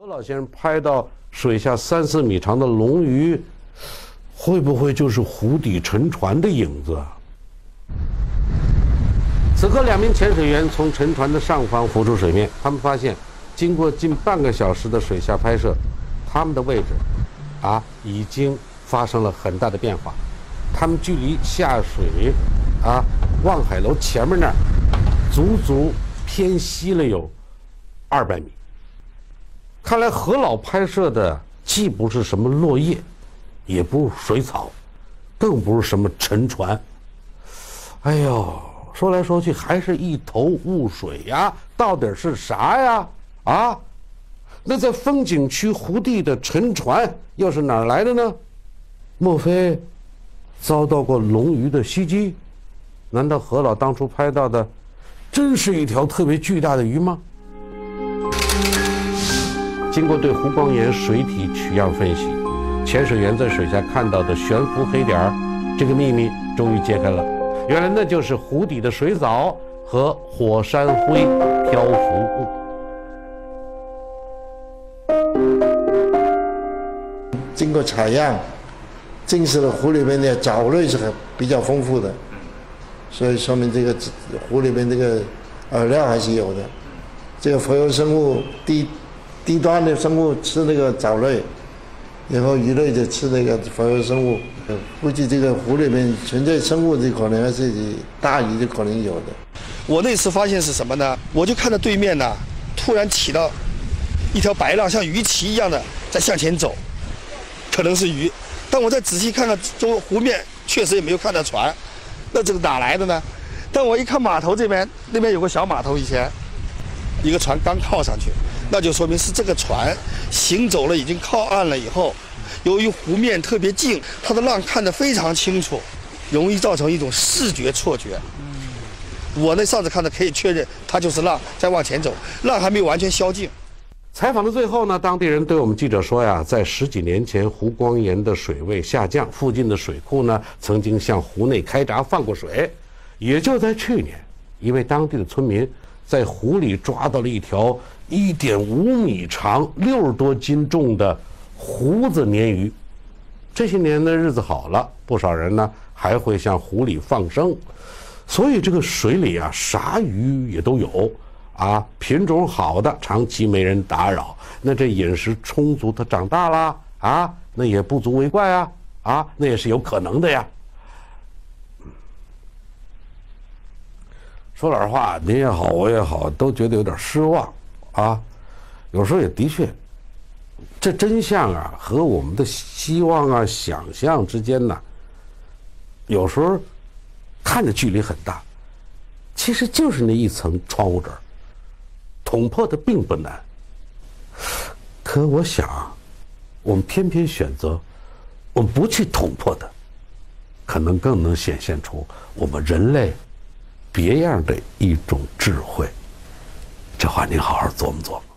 何老先生拍到水下三四米长的龙鱼，会不会就是湖底沉船的影子啊？此刻，两名潜水员从沉船的上方浮出水面，他们发现，经过近半个小时的水下拍摄，他们的位置，啊，已经发生了很大的变化。他们距离下水，啊，望海楼前面那儿，足足偏西了有二百米。看来何老拍摄的既不是什么落叶，也不是水草，更不是什么沉船。哎呦，说来说去还是一头雾水呀！到底是啥呀？啊？那在风景区湖地的沉船又是哪儿来的呢？莫非遭到过龙鱼的袭击？难道何老当初拍到的真是一条特别巨大的鱼吗？经过对湖光岩水体取样分析，潜水员在水下看到的悬浮黑点儿，这个秘密终于揭开了。原来那就是湖底的水藻和火山灰漂浮物。经过采样，证实了湖里面的藻类是很比较丰富的，所以说明这个湖里面这个饵料还是有的。这个浮游生物第。一低端的生物吃那个藻类，然后鱼类就吃那个浮游生物。估计这个湖里面存在生物的可能还是大鱼的可能有的。我那次发现是什么呢？我就看到对面呢，突然起到一条白浪，像鱼鳍一样的在向前走，可能是鱼。但我再仔细看看周湖面，确实也没有看到船。那这个哪来的呢？但我一看码头这边，那边有个小码头，以前一个船刚靠上去，那就说明是这个船行走了，已经靠岸了以后。由于湖面特别静，它的浪看得非常清楚，容易造成一种视觉错觉。我那上次看的可以确认，它就是浪在往前走，浪还没有完全消尽。采访的最后呢，当地人对我们记者说呀，在十几年前，湖光岩的水位下降，附近的水库呢曾经向湖内开闸放过水。也就在去年，一位当地的村民在湖里抓到了一条一点五米长、六十多斤重的。胡子鲶鱼，这些年的日子好了，不少人呢还会向湖里放生，所以这个水里啊啥鱼也都有啊，品种好的长期没人打扰，那这饮食充足，它长大了啊，那也不足为怪啊啊，那也是有可能的呀。说老实话，您也好，我也好，都觉得有点失望啊，有时候也的确。这真相啊，和我们的希望啊、想象之间呢，有时候看着距离很大，其实就是那一层窗户纸，捅破的并不难。可我想，我们偏偏选择我们不去捅破的，可能更能显现出我们人类别样的一种智慧。这话您好好琢磨琢磨。